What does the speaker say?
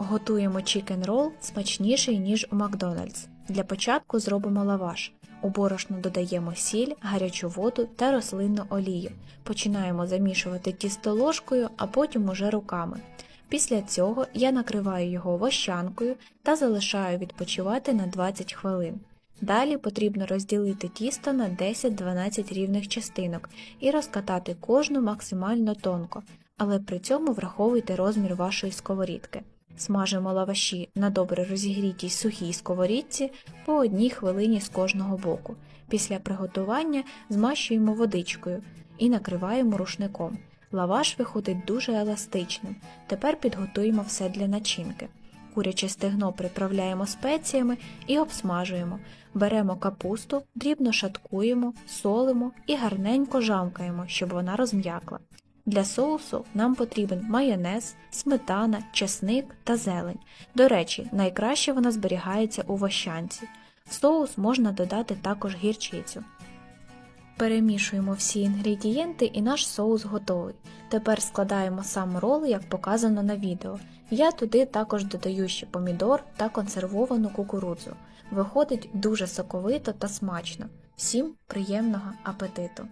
Готуємо chicken roll смачніший, ніж у Макдональдс. Для початку зробимо лаваш. У борошно додаємо сіль, гарячу воду та рослинну олію. Починаємо замішувати тісто ложкою, а потім уже руками. Після цього я накриваю його вощанкою та залишаю відпочивати на 20 хвилин. Далі потрібно розділити тісто на 10-12 рівних частинок і розкатати кожну максимально тонко, але при цьому враховуйте розмір вашої сковорідки. Смажимо лаваші на добре розігрітій сухій сковорідці по одній хвилині з кожного боку. Після приготування змащуємо водичкою і накриваємо рушником. Лаваш виходить дуже еластичним. Тепер підготуємо все для начинки. Куряче стегно приправляємо спеціями і обсмажуємо. Беремо капусту, дрібно шаткуємо, солимо і гарненько жамкаємо, щоб вона розм'якла. Для соусу нам потрібен майонез, сметана, чесник та зелень. До речі, найкраще вона зберігається у вощанці. В соус можна додати також гірчицю. Перемішуємо всі інгредієнти і наш соус готовий. Тепер складаємо сам рол, як показано на відео. Я туди також додаю ще помідор та консервовану кукурудзу. Виходить дуже соковито та смачно. Всім приємного апетиту!